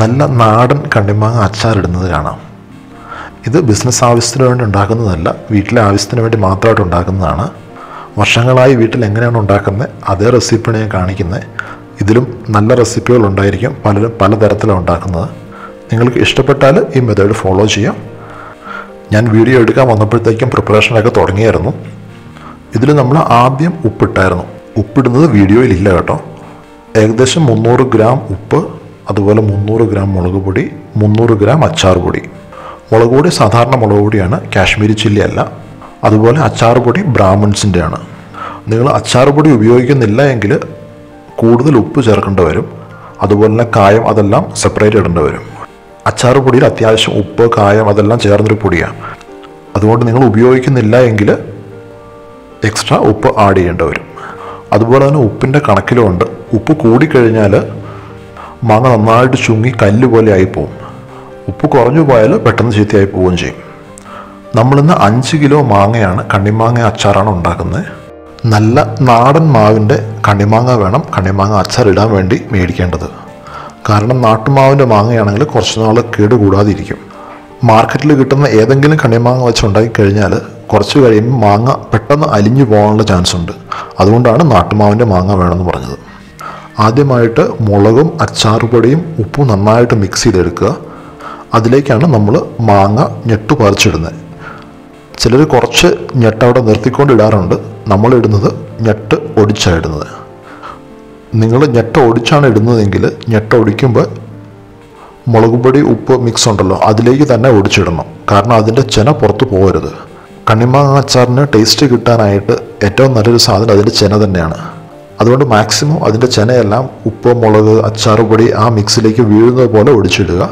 നല്ല നാടൻ കണ്ണിമാങ്ങ അച്ചാറിടുന്നത് കാണാം. ഇത് ബിസിനസ് ആവശ്യത്തിന് വേണ്ടി ഉണ്ടാക്കുന്നതല്ല വീട്ടിലെ ആവശ്യത്തിന് വേണ്ടി മാത്രമായിട്ട് ഉണ്ടാക്കുന്നതാണ്. വർഷങ്ങളായി വീട്ടിൽ എങ്ങനെയാണ് ഉണ്ടാക്കുന്നത് അതേ റെസിപ്പിയാണ് ഞാൻ കാണിക്കുന്നത്. ഇതിലും നല്ല റെസിപ്പികൾ ഉണ്ടായിരിക്കും പലരും പലതരത്തിലാണ് ഉണ്ടാക്കുന്നത്. നിങ്ങൾക്ക് ഇഷ്ടപ്പെട്ടാൽ ഈ മെത്തേഡ് ഫോളോ ചെയ്യാം. ഞാൻ വീഡിയോ എടുക്കാൻ വന്നപ്പോഴത്തേക്കും പ്രിപ്പറേഷനൊക്കെ തുടങ്ങിയായിരുന്നു. ഇതിൽ നമ്മൾ ആദ്യം ഉപ്പിട്ടായിരുന്നു. ഉപ്പിടുന്നത് വീഡിയോയിലില്ല കേട്ടോ. ഏകദേശം മുന്നൂറ് ഗ്രാം ഉപ്പ് അതുപോലെ മുന്നൂറ് ഗ്രാം മുളക് പൊടി മുന്നൂറ് ഗ്രാം അച്ചാർ പൊടി. മുളക് പൊടി സാധാരണ മുളക് പൊടിയാണ് കാശ്മീരി ചില്ലി അല്ല. അതുപോലെ അച്ചാർ പൊടി ബ്രാഹ്മിൺസിന്റെ ആണ് നിങ്ങൾ അച്ചാർ പൊടി ഉപയോഗിക്കുന്നില്ല എങ്കിൽ കൂടുതൽ ഉപ്പ് ചേർക്കേണ്ടി വരും. അതുപോലെ തന്നെ കായം അതെല്ലാം സെപ്പറേറ്റ് ഇടേണ്ടി വരും. അച്ചാർ പൊടിയിൽ അത്യാവശ്യം ഉപ്പ് കായം അതെല്ലാം ചേർന്നൊരു പൊടിയാണ്. അതുകൊണ്ട് നിങ്ങൾ ഉപയോഗിക്കുന്നില്ല എങ്കിൽ എക്സ്ട്രാ ഉപ്പ് ആഡ് ചെയ്യേണ്ടി വരും. അതുപോലെ തന്നെ ഉപ്പിന്റെ കണക്കിലുമുണ്ട് ഉപ്പ് കൂടിക്കഴിഞ്ഞാൽ മാങ്ങ നന്നായിട്ട് ചുങ്ങി കല്ല് പോലെ ആയിപ്പോവും. ഉപ്പ് കുറഞ്ഞു പോയാൽ പെട്ടെന്ന് ചീത്തയായി പോവുകയും ചെയ്യും. നമ്മളിന്ന് അഞ്ച് കിലോ മാങ്ങയാണ് കണ്ണിമാങ്ങ അച്ചാറാണ് ഉണ്ടാക്കുന്നത്. നല്ല നാടൻ മാവിന്റെ കണ്ണിമാങ്ങ വേണം കണ്ണിമാങ്ങ അച്ചാർ ഇടാൻ വേണ്ടി മേടിക്കേണ്ടത്. കാരണം നാട്ടുമാവിന്റെ മാങ്ങയാണെങ്കിൽ കുറച്ച് നാൾ കേട് കൂടാതിരിക്കും. മാർക്കറ്റിൽ കിട്ടുന്ന ഏതെങ്കിലും കണ്ണിമാങ്ങ വെച്ച് ഉണ്ടാക്കി കഴിഞ്ഞാൽ കുറച്ച് കഴിയുമ്പോൾ മാങ്ങ പെട്ടെന്ന് അലിഞ്ഞു പോകാനുള്ള ചാൻസ് ഉണ്ട് അതുകൊണ്ടാണ് നാട്ടുമാവിന്റെ മാങ്ങ വേണമെന്ന് പറഞ്ഞത്. ആദ്യമായിട്ട് മുളകും അച്ചാറുപൊടിയും ഉപ്പും നന്നായിട്ട് മിക്സ് ചെയ്തെടുക്കുക. അതിലേക്കാണ് നമ്മൾ മാങ്ങ ഞെട്ട് പറിച്ചിടുന്നത്. ചിലർ കുറച്ച് ഞെട്ട് അവിടെ നിർത്തിക്കൊണ്ട് ഇടാറുണ്ട് നമ്മൾ ഞെട്ട് ഒടിച്ചാണ് ഇടുന്നത്. നിങ്ങൾ ഞെട്ട് ഒടിച്ചാണ് ഇടുന്നതെങ്കിൽ ഞെട്ട് ഒടിക്കുമ്പോൾ മുളക് പൊടി ഉപ്പ് മിക്സ് ഉണ്ടല്ലോ അതിലേക്ക് തന്നെ ഒടിച്ചിടണം. കാരണം അതിന്റെ ചെന പുറത്ത് പോകരുത്. കണ്ണിമാങ്ങ അച്ചാറിന് ടേസ്റ്റ് കിട്ടാനായിട്ട് ഏറ്റവും നല്ലൊരു സാധനം അതിന്റെ ചെന തന്നെയാണ്. അതുകൊണ്ട് മാക്സിമം അതിന്റെ ചെനയെല്ലാം ഉപ്പ് മുളക് അച്ചാറുപൊടി ആ മിക്സിലേക്ക് വീഴുന്നത് പോലെ ഒടിച്ചിടുക.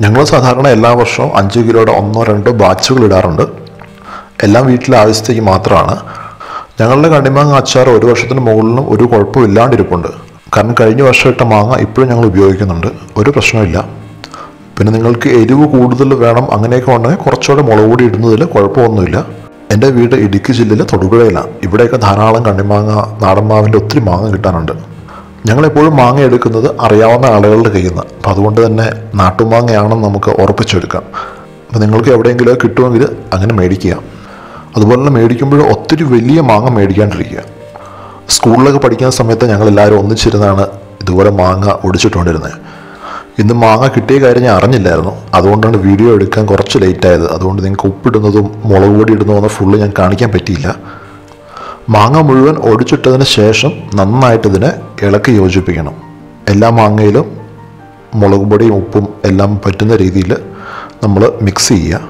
ഞങ്ങൾ സാധാരണ എല്ലാ വർഷവും അഞ്ച് കിലോയുടെ ഒന്നോ രണ്ടോ ബാച്ചുകൾ ഇടാറുണ്ട്. എല്ലാം വീട്ടിലെ ആവശ്യത്തേക്ക് മാത്രമാണ്. ഞങ്ങളുടെ കണ്ണിമാങ്ങ അച്ചാർ ഒരു വർഷത്തിന് മുകളിലും ഒരു കുഴപ്പവും ഇല്ലാണ്ടിരിപ്പുണ്ട്. കാരണം കഴിഞ്ഞ വർഷം ഇട്ട മാങ്ങ ഇപ്പോഴും ഞങ്ങൾ ഉപയോഗിക്കുന്നുണ്ട്. ഒരു പ്രശ്നമില്ല പിന്നെ നിങ്ങൾക്ക് എരിവ് കൂടുതൽ വേണം അങ്ങനെയൊക്കെ ഉണ്ടെങ്കിൽ കുറച്ചുകൂടെ മുളക് ഇടുന്നതിൽ കുഴപ്പമൊന്നുമില്ല. എന്റെ വീട് ഇടുക്കി ജില്ലയിലെ തൊടുപുഴയിലാണ്. ഇവിടെയൊക്കെ ധാരാളം കണ്ണിമാങ്ങ നാടൻ മാവിന്റെ ഒത്തിരി മാങ്ങ കിട്ടാനുണ്ട്. ഞങ്ങളെപ്പോഴും മാങ്ങ എടുക്കുന്നത് അറിയാവുന്ന ആളുകളുടെ കയ്യിൽ നിന്ന്. അപ്പം അതുകൊണ്ട് തന്നെ നാട്ടുമാങ്ങയാണെന്ന് നമുക്ക് ഉറപ്പിച്ചെടുക്കാം. അപ്പം നിങ്ങൾക്ക് എവിടെയെങ്കിലും കിട്ടുമെങ്കിൽ അങ്ങനെ മേടിക്കുക. അതുപോലെ തന്നെ മേടിക്കുമ്പോൾ ഒത്തിരി വലിയ മാങ്ങ മേടിക്കാണ്ടിരിക്കുക. സ്കൂളിലൊക്കെ പഠിക്കുന്ന സമയത്ത് ഞങ്ങളെല്ലാവരും ഒന്നിച്ചിരുന്നാണ് ഇതുപോലെ മാങ്ങ ഒടിച്ചിട്ടുകൊണ്ടിരുന്നത്. ഇന്ന് മാങ്ങ കിട്ടിയ കാര്യം ഞാൻ അറിഞ്ഞില്ലായിരുന്നു. അതുകൊണ്ടാണ് വീഡിയോ എടുക്കാൻ കുറച്ച് ലേറ്റ് ആയത്. അതുകൊണ്ട് നിങ്ങൾക്ക് ഉപ്പിടുന്നതും മുളക് പൊടി ഇടുന്നതും ഫുള്ള് ഞാൻ കാണിക്കാൻ പറ്റിയില്ല. മാങ്ങ മുഴുവൻ ഒടിച്ചിട്ടതിന് ശേഷം നന്നായിട്ട് ഇതിനെ ഇളക്കി യോജിപ്പിക്കണം. എല്ലാ മാങ്ങയിലും മുളക് പൊടിയും ഉപ്പും എല്ലാം പറ്റുന്ന രീതിയിൽ നമ്മൾ മിക്സ് ചെയ്യുക.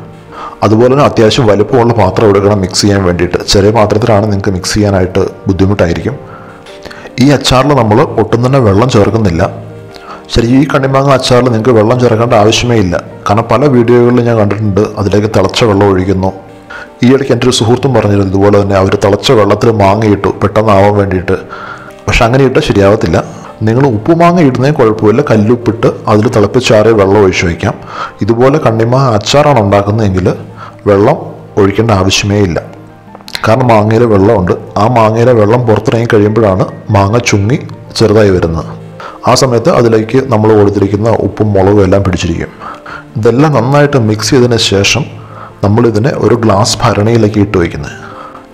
അതുപോലെ തന്നെ അത്യാവശ്യം വലുപ്പമുള്ള പാത്രം എടുക്കണം മിക്സ് ചെയ്യാൻ വേണ്ടിയിട്ട്. ചെറിയ പാത്രത്തിലാണ് നിങ്ങൾക്ക് മിക്സ് ചെയ്യാനായിട്ട് ബുദ്ധിമുട്ടായിരിക്കും. ഈ അച്ചാറിൽ നമ്മൾ ഒട്ടും തന്നെ വെള്ളം ചേർക്കുന്നില്ല. ശരി ഈ കണ്ണിമാങ്ങ അച്ചാറിൽ നിങ്ങൾക്ക് വെള്ളം ചേർക്കേണ്ട ആവശ്യമേ ഇല്ല. കാരണം പല വീഡിയോകളിലും ഞാൻ കണ്ടിട്ടുണ്ട് അതിലേക്ക് തിളച്ച വെള്ളം ഒഴിക്കുന്നു. ഈ ഇടയ്ക്ക് എന്റെ ഒരു സുഹൃത്തും പറഞ്ഞിരുന്നു ഇതുപോലെ തന്നെ അവർ തിളച്ച വെള്ളത്തിൽ മാങ്ങ ഇട്ടു പെട്ടെന്നാവാൻ വേണ്ടിയിട്ട്. പക്ഷെ അങ്ങനെ ഇട്ടാൽ ശരിയാവത്തില്ല. നിങ്ങൾ ഉപ്പുമാങ്ങ ഇടുന്നതിന് കുഴപ്പമില്ല കല്ലുപ്പിട്ട് അതിൽ തിളപ്പിച്ചാറിയ വെള്ളം ഒഴിച്ചു വയ്ക്കാം. ഇതുപോലെ കണ്ണിമാങ്ങ അച്ചാറാണ് ഉണ്ടാക്കുന്നതെങ്കിൽ വെള്ളം ഒഴിക്കേണ്ട ആവശ്യമേ ഇല്ല. കാരണം മാങ്ങയിലെ വെള്ളമുണ്ട്. ആ മാങ്ങയിലെ വെള്ളം പുറത്തിറങ്ങി കഴിയുമ്പോഴാണ് മാങ്ങ ചുങ്ങി ചെറുതായി വരുന്നത്. ആ സമയത്ത് അതിലേക്ക് നമ്മൾ കൊടുത്തിരിക്കുന്ന ഉപ്പും മുളകും എല്ലാം പിടിച്ചിരിക്കും. ഇതെല്ലാം നന്നായിട്ട് മിക്സ് ചെയ്തതിന് ശേഷം നമ്മളിതിനെ ഒരു ഗ്ലാസ് ഭരണിയിലേക്ക് ഇട്ട് വയ്ക്കുന്നത്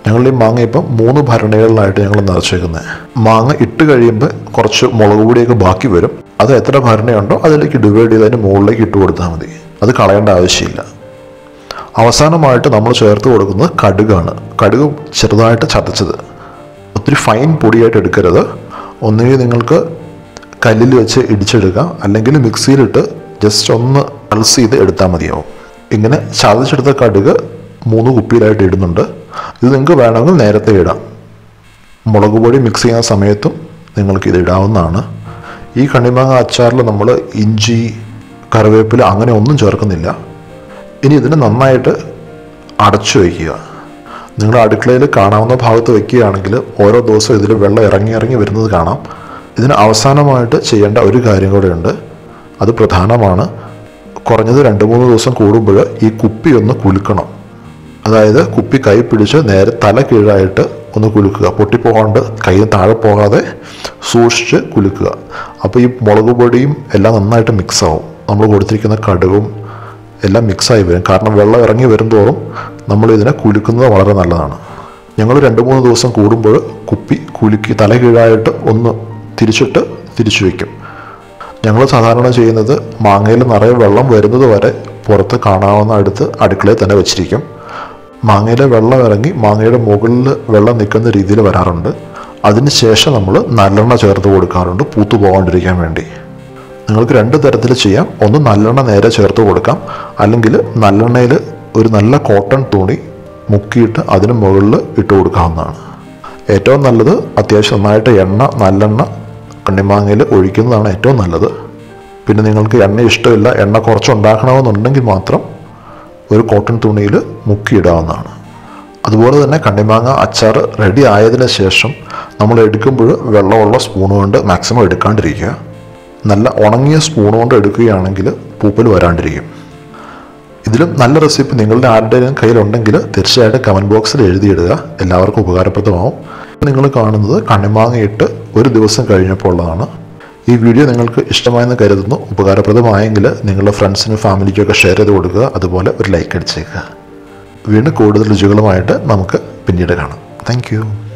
ഞങ്ങൾ ഈ മാങ്ങ ഇപ്പം മൂന്ന് ഭരണികളിലായിട്ട് ഞങ്ങൾ നിറച്ചേക്കുന്നത് മാങ്ങ ഇട്ട് കഴിയുമ്പോൾ കുറച്ച് മുളക് പൊടിയൊക്കെ ബാക്കി വരും. അത് എത്ര ഭരണയുണ്ടോ അതിലേക്ക് ഡിവൈഡ് ചെയ്ത് അതിന് മുകളിലേക്ക് ഇട്ട് കൊടുത്താൽ മതി. അത് കളയേണ്ട ആവശ്യമില്ല. അവസാനമായിട്ട് നമ്മൾ ചേർത്ത് കൊടുക്കുന്നത് കടുകാണ്. കടുക് ചെറുതായിട്ട് ചതച്ചത്. ഒത്തിരി ഫൈൻ പൊടിയായിട്ട് എടുക്കരുത്. ഒന്നുകിൽ നിങ്ങൾക്ക് കല്ലിൽ വെച്ച് ഇടിച്ചെടുക്കുക. അല്ലെങ്കിൽ മിക്സിയിലിട്ട് ജസ്റ്റ് ഒന്ന് പൾസ് ചെയ്ത് എടുത്താൽ മതിയാവും. ഇങ്ങനെ ചതച്ചെടുത്ത കടുക് മൂന്ന് കുപ്പിയിലായിട്ട് ഇടുന്നുണ്ട്. ഇത് നിങ്ങൾക്ക് വേണമെങ്കിൽ നേരത്തെ ഇടാം. മുളക് പൊടി മിക്സ് ചെയ്യുന്ന സമയത്തും നിങ്ങൾക്ക് ഇത് ഇടാവുന്നതാണ്. ഈ കണ്ണിമാങ്ങ അച്ചാറിൽ നമ്മൾ ഇഞ്ചി കറിവേപ്പില അങ്ങനെ ഒന്നും ചേർക്കുന്നില്ല. ഇനി ഇതിനെ നന്നായിട്ട് അടച്ചു വയ്ക്കുക. നിങ്ങൾ അടുക്കളയിൽ കാണാവുന്ന ഭാഗത്ത് വയ്ക്കുകയാണെങ്കിൽ ഓരോ ദിവസവും ഇതിൽ വെള്ളം ഇറങ്ങി ഇറങ്ങി വരുന്നത് കാണാം. ഇതിന് അവസാനമായിട്ട് ചെയ്യേണ്ട ഒരു കാര്യം കൂടെയുണ്ട്. അത് പ്രധാനമാണ്. കുറഞ്ഞത് രണ്ട് മൂന്ന് ദിവസം കൂടുമ്പോൾ ഈ കുപ്പി ഒന്ന് കുലുക്കണം. അതായത് കുപ്പി കൈ പിടിച്ച് നേരെ തല കീഴായിട്ട് ഒന്ന് കുലുക്കുക. പൊട്ടിപ്പോകാണ്ട് കൈ താഴെ പോകാതെ സൂക്ഷിച്ച് കുലുക്കുക. അപ്പോൾ ഈ മുളക് പൊടിയും എല്ലാം നന്നായിട്ട് മിക്സാവും നമ്മൾ കൊടുത്തിരിക്കുന്ന കടുകും എല്ലാം മിക്സായി വരും. കാരണം വെള്ളം ഇറങ്ങി വരുംതോറും നമ്മൾ ഇതിനെ കുലുക്കുന്നത് വളരെ നല്ലതാണ്. ഞങ്ങൾ രണ്ട് മൂന്ന് ദിവസം കൂടുമ്പോൾ കുപ്പി കുലുക്കി തല കീഴായിട്ട് ഒന്ന് തിരിച്ചിട്ട് തിരിച്ചു വയ്ക്കും. ഞങ്ങൾ സാധാരണ ചെയ്യുന്നത് മാങ്ങയിൽ നിറയെ വെള്ളം വരുന്നത് വരെ പുറത്ത് കാണാവുന്ന അടുത്ത് അടുക്കളയിൽ തന്നെ വെച്ചിരിക്കും. മാങ്ങയിലെ വെള്ളം ഇറങ്ങി മാങ്ങയുടെ മുകളിൽ വെള്ളം നിൽക്കുന്ന രീതിയിൽ വരാറുണ്ട്. അതിനുശേഷം നമ്മൾ നല്ലെണ്ണ ചേർത്ത് കൊടുക്കാറുണ്ട് പൂത്തു പോകാണ്ടിരിക്കാൻ വേണ്ടി. നിങ്ങൾക്ക് രണ്ട് തരത്തിൽ ചെയ്യാം. ഒന്ന് നല്ലെണ്ണ നേരെ ചേർത്ത് കൊടുക്കാം. അല്ലെങ്കിൽ നല്ലെണ്ണയിൽ ഒരു നല്ല കോട്ടൺ തുണി മുക്കിയിട്ട് അതിന് മുകളിൽ ഇട്ട് കൊടുക്കാവുന്നതാണ്. ഏറ്റവും നല്ലത് അത്യാവശ്യം നന്നായിട്ട് എണ്ണ നല്ലെണ്ണ കണ്ണിമാങ്ങയിൽ ഒഴിക്കുന്നതാണ് ഏറ്റവും നല്ലത്. പിന്നെ നിങ്ങൾക്ക് എണ്ണ ഇഷ്ടമില്ല എണ്ണ കുറച്ചുണ്ടാക്കണമെന്നുണ്ടെങ്കിൽ മാത്രം ഒരു കോട്ടൺ തുണിയിൽ മുക്കിയിടാവുന്നതാണ്. അതുപോലെ തന്നെ കണ്ണിമാങ്ങ അച്ചാർ റെഡി ആയതിനു ശേഷം നമ്മൾ എടുക്കുമ്പോൾ വെള്ളമുള്ള സ്പൂൺ കൊണ്ട് മാക്സിമം എടുക്കാണ്ടിരിക്കുക. നല്ല ഉണങ്ങിയ സ്പൂൺ കൊണ്ട് എടുക്കുകയാണെങ്കിൽ പൂപ്പൽ വരാണ്ടിരിക്കും. ഇതിലും നല്ല റെസിപ്പി നിങ്ങളുടെ ആരുടെയും കയ്യിലുണ്ടെങ്കിൽ തീർച്ചയായിട്ടും കമന്റ് ബോക്സിൽ എഴുതിയിടുക. എല്ലാവർക്കും ഉപകാരപ്രദമാവും. നിങ്ങൾ കാണുന്നത് കണ്ണിമാങ്ങയിട്ട് ഒരു ദിവസം കഴിഞ്ഞപ്പോൾ ഉള്ളതാണ് ഈ വീഡിയോ നിങ്ങൾക്ക് ഇഷ്ടമായെന്ന് കരുതുന്നു. ഉപകാരപ്രദമായെങ്കിൽ നിങ്ങളുടെ ഫ്രണ്ട്സിനും ഫാമിലിക്കൊക്കെ ഷെയർ ചെയ്ത് കൊടുക്കുക. അതുപോലെ ഒരു ലൈക്ക് അടിച്ചേക്കുക. വീണ്ടും കൂടുതൽ രുചികളുമായിട്ട് നമുക്ക് പിന്നീട് കാണാം. താങ്ക്